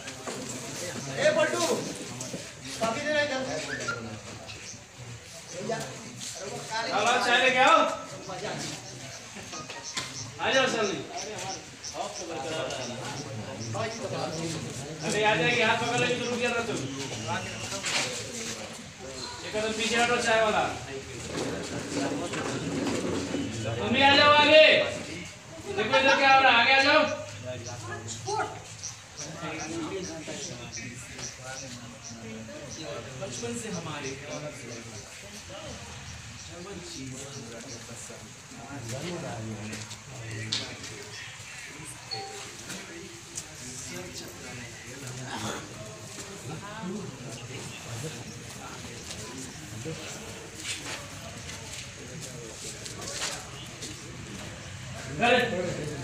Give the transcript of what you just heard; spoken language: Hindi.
ए बड्डू काफ़ी देर इधर। हेलो चाय लेके आओ। आ जाओ सनी अरे, आ जाएगी, हाथ पकड़ लेगी तो रुक जाना तुम एक पीछे हटो चाय वाला। बचपन से हमारे अरे